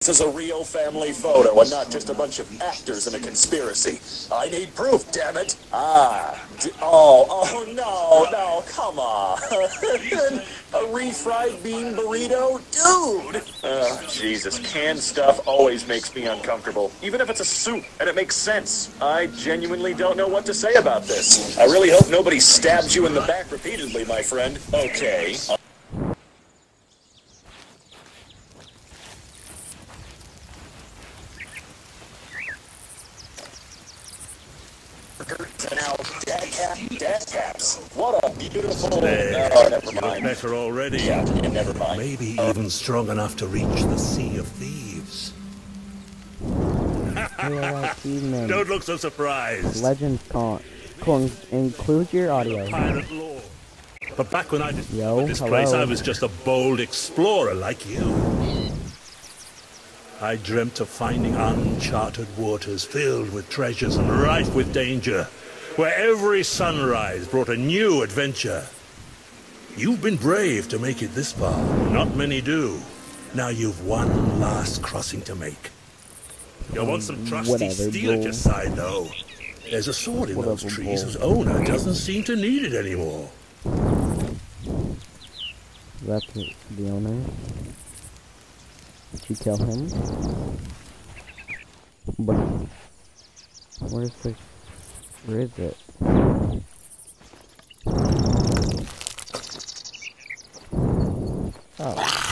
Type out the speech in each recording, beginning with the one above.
This is a real family photo and not just a bunch of actors in a conspiracy. I need proof, damn it. Ah. Oh, oh, no, no, come on. a refried bean burrito? Dude! Oh, Jesus. Canned stuff always makes me uncomfortable. Even if it's a soup and it makes sense. I genuinely don't know what to say about this. I really hope nobody stabs you in the back repeatedly, my friend. Okay. Now, dad cap, dad caps. What a beautiful. There. Oh, never You look mind. better already. Yeah, yeah, never mind. Maybe even strong enough to reach the Sea of Thieves. Don't look so surprised. Legends con. con include your audio. Pirate lore. But back when I discovered Yo, this hello. place, I was just a bold explorer like you. I dreamt of finding uncharted waters filled with treasures and rife with danger, where every sunrise brought a new adventure. You've been brave to make it this far. Not many do. Now you've one last crossing to make. You'll want some mm, trusty Whatever, steel at your side, though. There's a sword in those trees whose owner doesn't seem to need it anymore. That's the the owner. Did you kill him? But where's the? Where is it? Oh.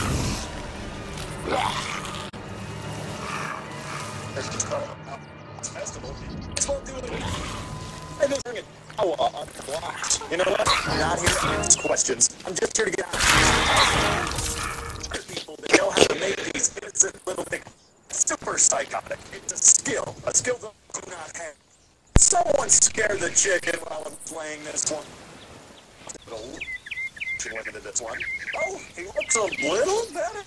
You know what? I'm not here to answer questions. I'm just here to get out. There's people that know how to make these innocent little things super psychotic. It's a skill. A skill that I do not have. Someone scared the chicken while I'm playing this one. Look at this one. Oh, he looks a little better.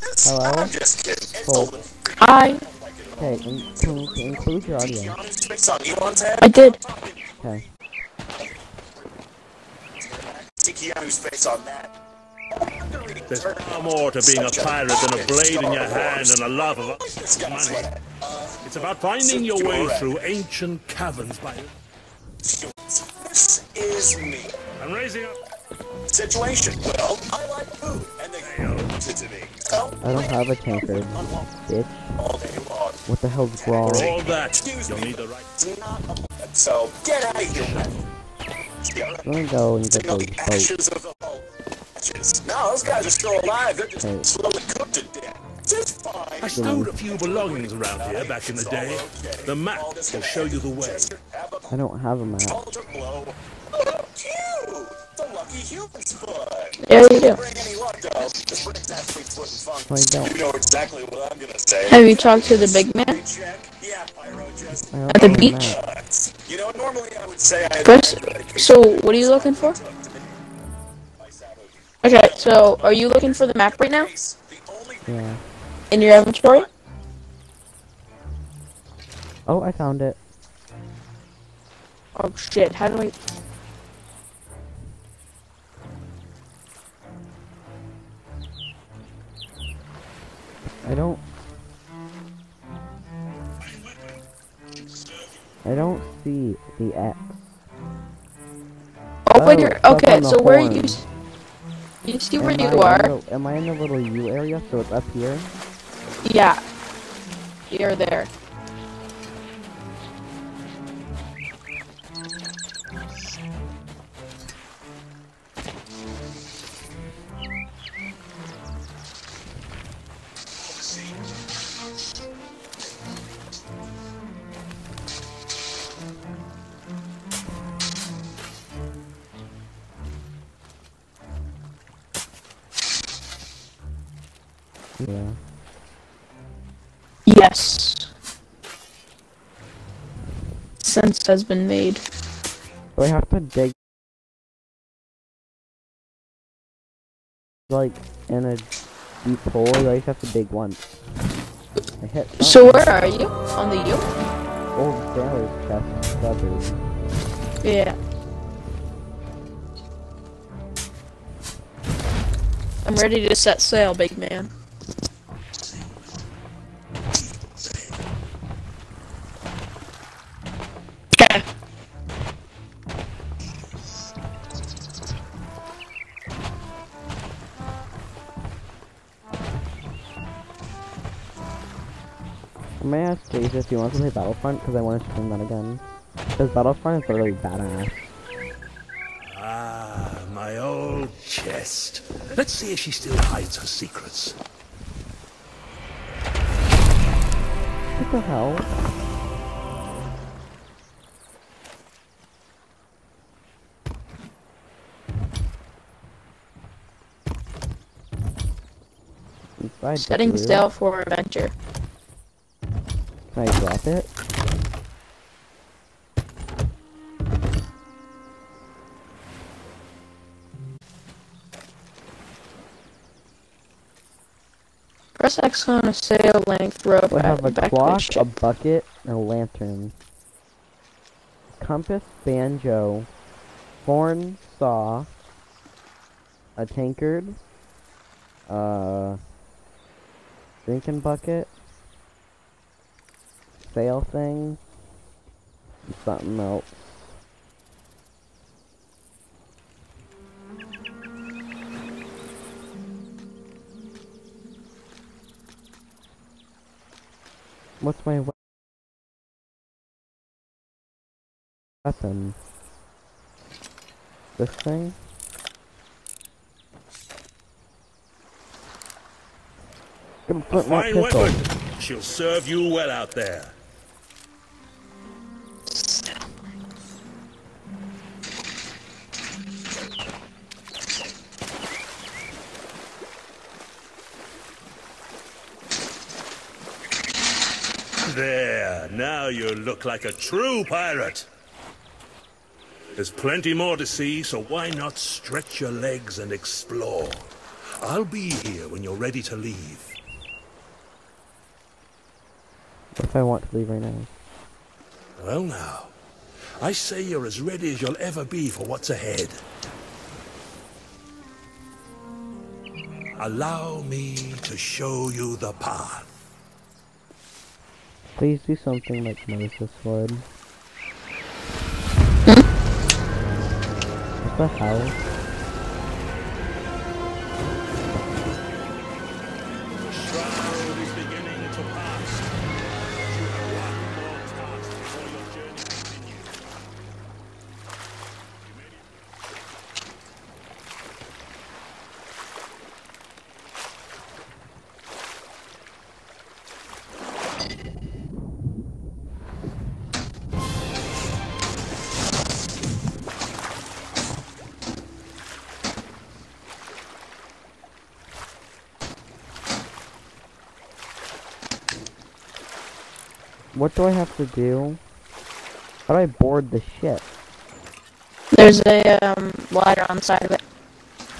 Hello? I'm just kidding. It's a Oh. little Hi. okay. In, to, to include your audio. Keanu's face on Elon's head. I did. Okay. Keanu's face on that. There's far more to being a pirate than a blade in your hand and a love of money. It's about finding your way through ancient caverns by... This is me. I'm raising up... Situation. Well, I like food, and they give it to me. So, I don't have a tankard, bitch. all day long. What the hell's wrong? For all that, Excuse you'll me. need the right... It's not a weapon, so get out of here. I'm gonna go and get those boats. ashes of the whole ashes. No, those guys are still alive. They're just Hey. slowly cooked to death. Just fine. I stowed a few belongings around here back in the day. The map will show you the way. I don't have a map. Altar glow. Cute! The lucky human's foot. Yeah, you do. Bring any luck, though. Just bring that sweet foot and fun. I don't. You know exactly what I'm gonna say. Have you talked to the big man? Check. Yeah, Pyro just. I don't At the beach? map. You know, normally I would say I. First, so what are you looking for? Okay, so are you looking for the map right now Yeah. In your inventory? Oh, I found it. Oh shit! How do I? I don't. I don't see the X. Oh, wait, Oh, you're it's up okay. So where are you? You see where Am you I in are? the- am I in the little U area? So it's up here. Yeah. You're there. Sense has been made. Do I have to dig like in a deep hole? I just have to dig once? So where are you? On the U? old sailor's chest. Yeah. I'm ready to set sail, big man. Ask Jason if he wants to play Battlefront because I want to stream that again. Because Battlefront is really badass. Ah, my old chest. Let's see if she still hides her secrets. What the hell? Setting sail for adventure. Can I drop it? Press X on a sail length rope. We have a the back of the clock, a bucket, and a lantern. Compass, banjo, horn, saw, a tankard, uh, drinking bucket, sail thing, and something else. What's my we- weapon? This thing? Put my pistol. weapon. She'll serve you well out there. There, now you look like a true pirate. There's plenty more to see, so why not stretch your legs and explore? I'll be here when you're ready to leave. What if I want to leave right now? Well now, I say you're as ready as you'll ever be for what's ahead. Allow me to show you the path. Please do something like Moses would. Hmm? What the hell? What do I have to do? How do I board the ship? There's a um, ladder on the side of it.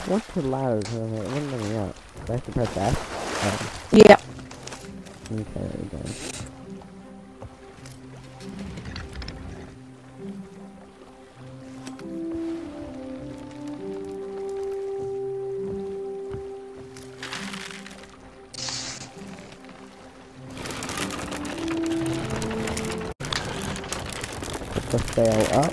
What's the ladder? Wouldn't let me up. Do I have to press F? Yeah. Oh, okay, there we go. Sail up.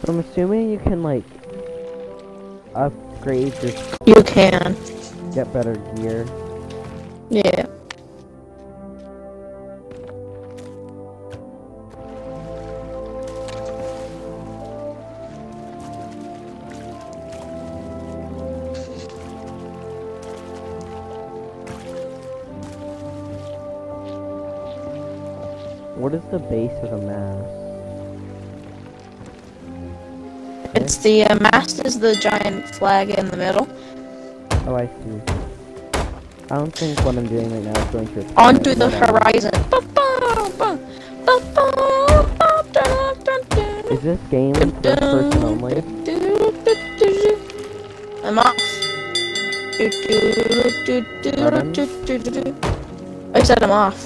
So I'm assuming you can like upgrade your You can. get better gear. Yeah. What is the base of the mast? It's the uh, mast is the giant flag in the middle. Oh, I see. I don't think what I'm doing right now is going to Onto the horizon. Is this game first person only? I'm off. I said I'm off.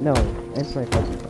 No, my first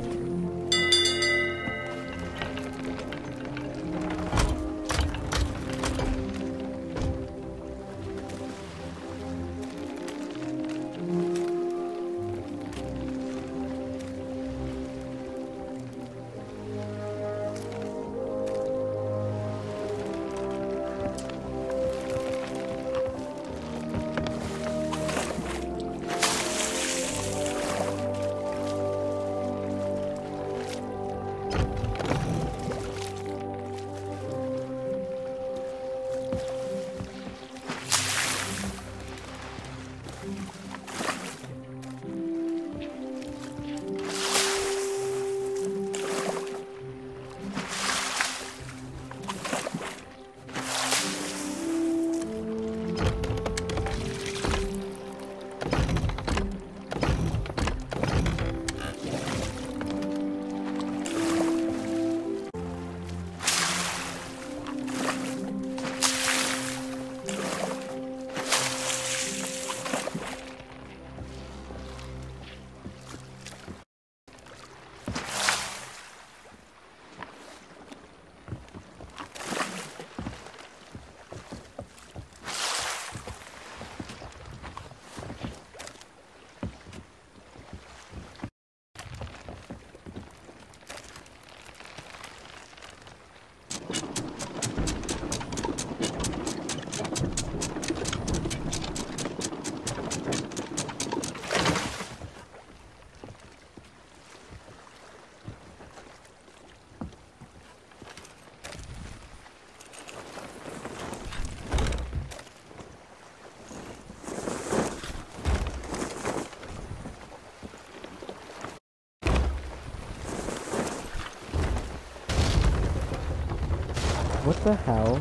the hell?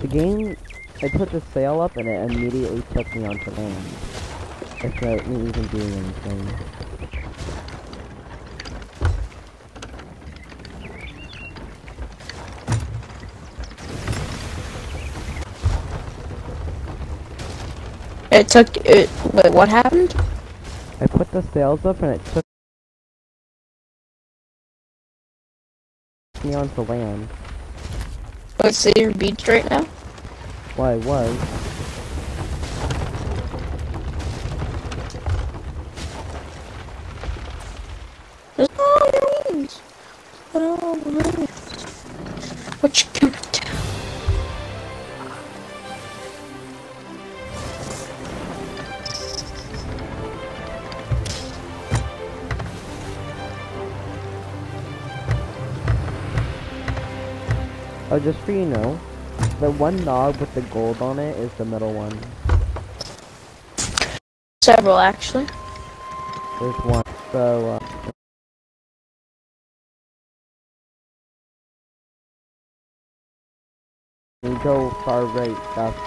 The game, I put the sail up and it immediately took me onto land. Without me even doing anything. It took it. Wait, what happened? I put the sails up and it took me onto land. Let's see your beach right now. Well, I was. There's. What are the rings? What you Oh, just for you know, the one knob with the gold on it is the middle one. Several actually. There's one. So, uh, you go far right, that's,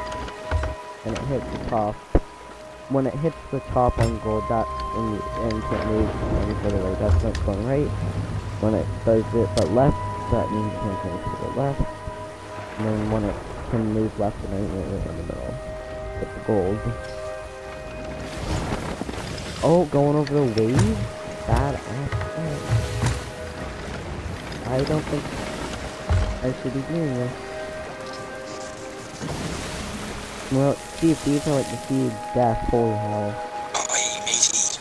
and it hits the top. When it hits the top on gold, that's, and you, and you can't move any further right, that's it's going right. When it does it but left, that means you can't go to the left. And then when it can move left and right, right, right in the middle. With the gold. Oh, going over the wave? Bad ass. I don't think I should be doing this. Well, see if these are like the seed death, holy hell. Ahoy, matey.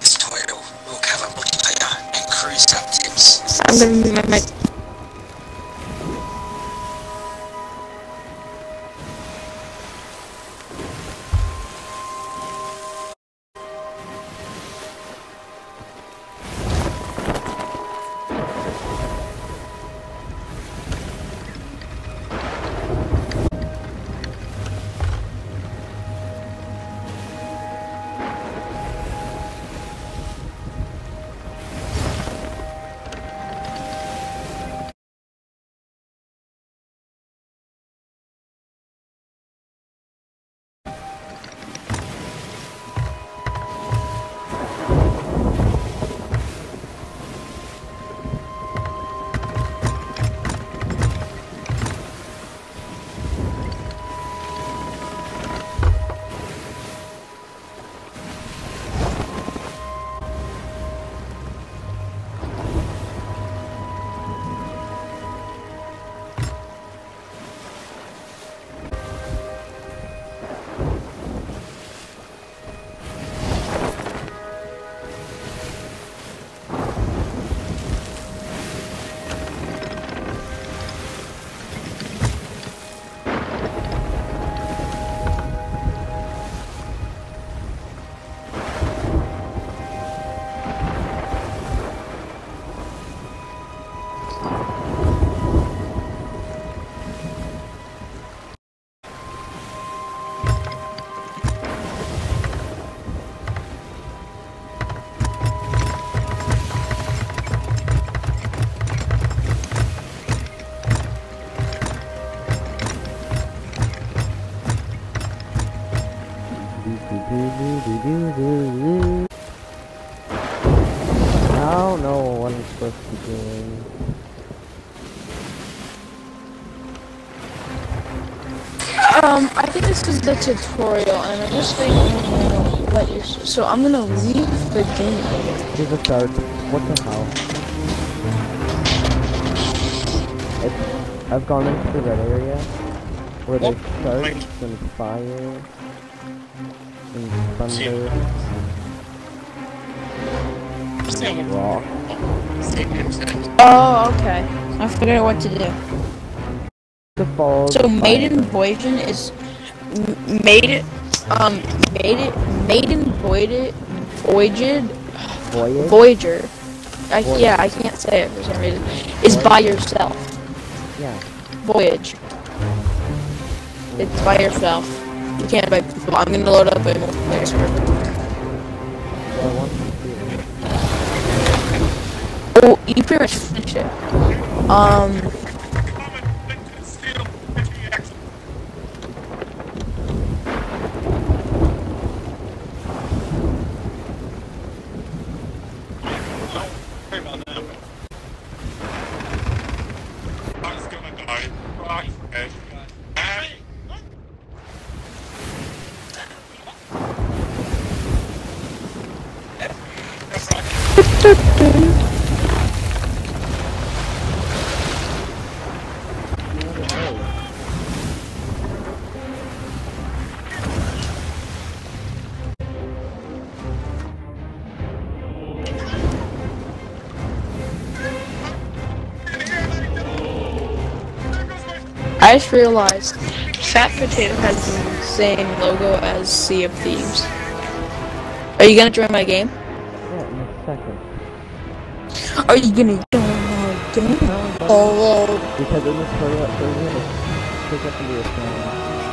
This tornado will cover multiplayer and cruise captains. I'm gonna move my mic. Think this is the tutorial, and I'm just thinking, I'm gonna let you. So I'm gonna leave the game. Here's a start. What the hell? It's, I've gone into the red area where there's sharks and fire and thunder and rock. Oh, okay. I figured out what to do. The falls. So of maiden fire. voyage is m- it, um made it, maiden maiden voyage voyage Voyage? voyager. I, Voyage. yeah, I can't say it for some reason. Is by yourself. Yeah. Voyage. It's by yourself. You can't by people. I'm gonna load up a multiplayer server. I want to see it. So you pretty much finished it. Um, I just realized Fat Potato has the same logo as Sea of Thieves. Are you gonna join my game? Yeah, in a second. Are you gonna join my game? Oh, Because in this we're gonna pick up into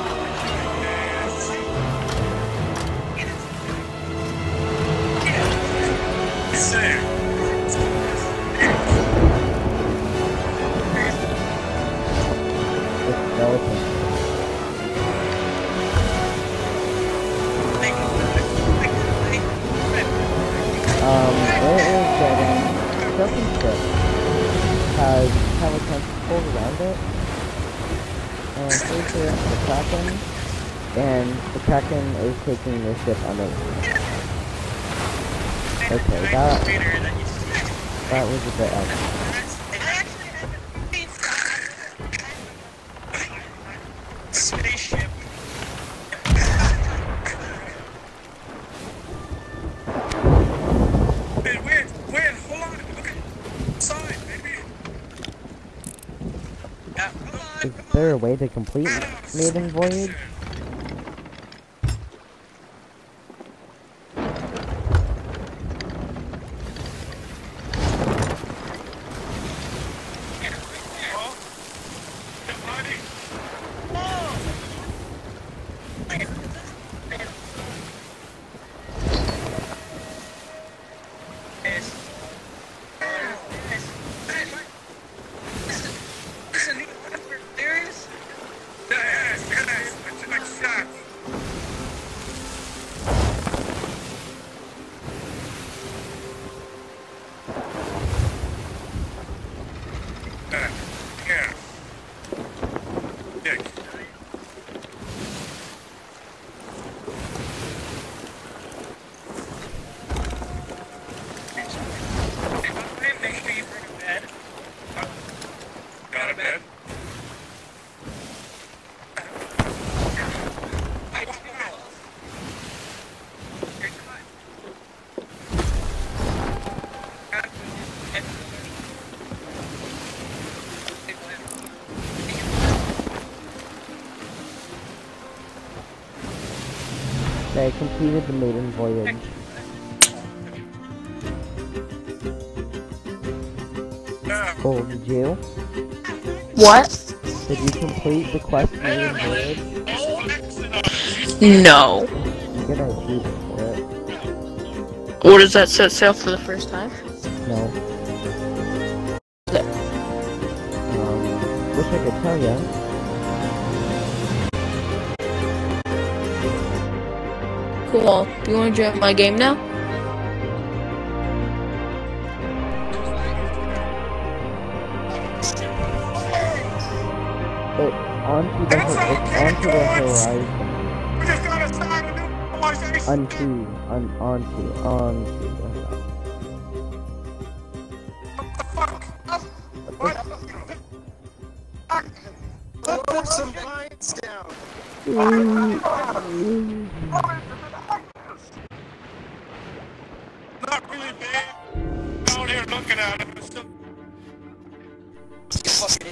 has pelicans pulled around it. And sure it's the Kraken. And the Kraken is taking the ship under. Okay, that that was a bit extra. Spaceship. Wait, wait, wait, hold on. Okay. Sorry, baby. Yeah, hold on. Is there a way to complete Maiden Voyage? They completed the Maiden Voyage. Oh, did you? what? Did you complete the quest Maiden Voyage? No. You get an achievement for it. What does that set sail for the first time? No. Um, wish I could tell ya. Cool. You wanna join my game now? It onto the hor- it's onto the horizon. We just gotta start a new. Onto, on, onto, onto the horizon. Put some lines down. At it. You fucking.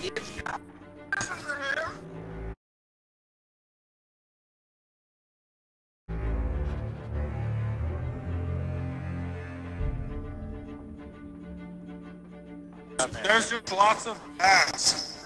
There's just lots of ass.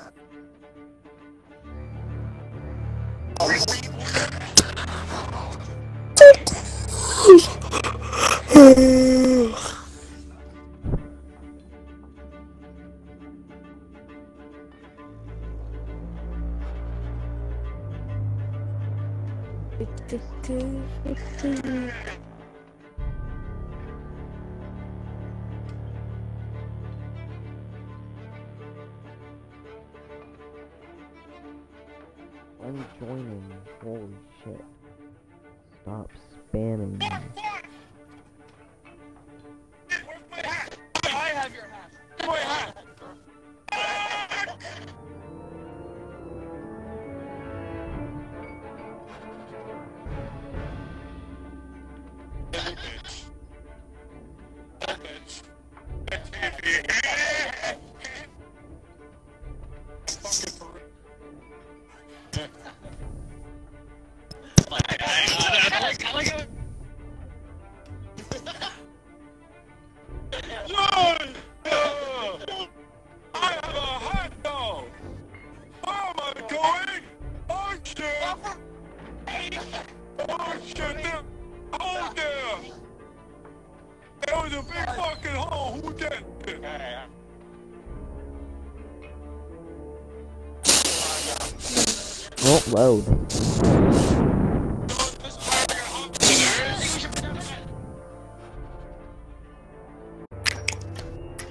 Won't.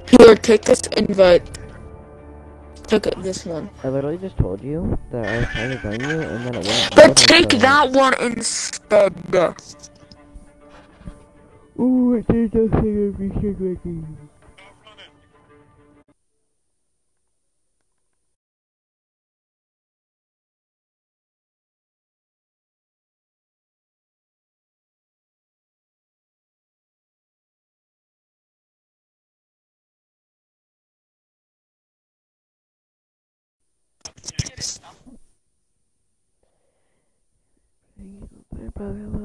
Here, take this invite. Take this one. I literally just told you that I was trying to join you and then it went. But take that one instead. Ooh, I did just say every brother